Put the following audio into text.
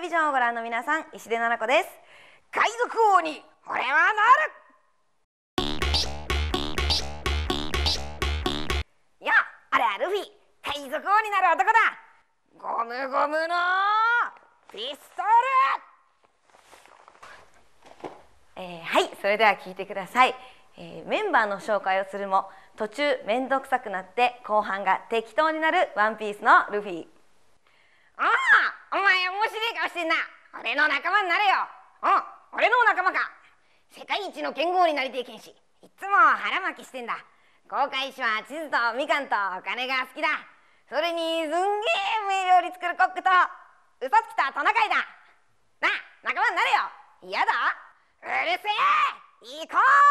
ビジョンをご覧の皆さん石出奈々子です。海賊王に俺はなる。いやあれはルフィ。海賊王になる男だ。ゴムゴムのピストル。えーはいそれでは聞いてください、えーメンバーの紹介をするも途中めんどくさくなって後半が適当になるワンピースのルフィしてんな。俺の仲間になれよ。うん俺の仲間か。世界一の剣豪になりてえ剣士。いつも腹巻きしてんだ。航海士は地図とみかんとお金が好きだ。それにすんげえ名料理作るコックと嘘つきとトナカイだ。な仲間になれよ。嫌だ。うるせえ。行こう。